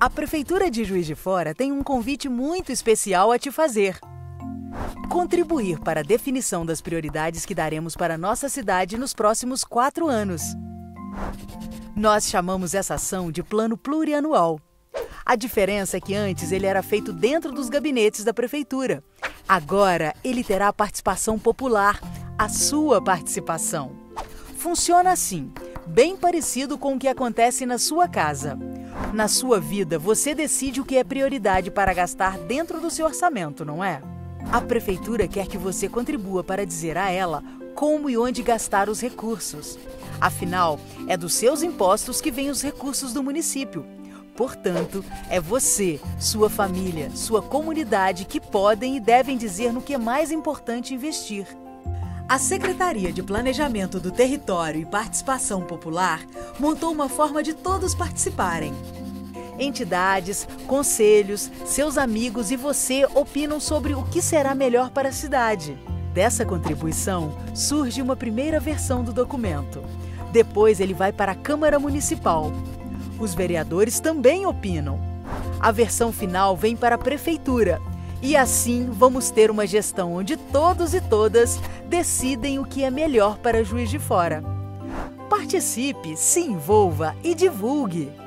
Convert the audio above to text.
A Prefeitura de Juiz de Fora tem um convite muito especial a te fazer. Contribuir para a definição das prioridades que daremos para nossa cidade nos próximos quatro anos. Nós chamamos essa ação de Plano Plurianual. A diferença é que antes ele era feito dentro dos gabinetes da Prefeitura. Agora ele terá a participação popular, a sua participação. Funciona assim, bem parecido com o que acontece na sua casa. Na sua vida, você decide o que é prioridade para gastar dentro do seu orçamento, não é? A prefeitura quer que você contribua para dizer a ela como e onde gastar os recursos. Afinal, é dos seus impostos que vêm os recursos do município. Portanto, é você, sua família, sua comunidade que podem e devem dizer no que é mais importante investir. A Secretaria de Planejamento do Território e Participação Popular montou uma forma de todos participarem. Entidades, conselhos, seus amigos e você opinam sobre o que será melhor para a cidade. Dessa contribuição surge uma primeira versão do documento. Depois ele vai para a Câmara Municipal. Os vereadores também opinam. A versão final vem para a Prefeitura. E assim vamos ter uma gestão onde todos e todas decidem o que é melhor para Juiz de Fora. Participe, se envolva e divulgue!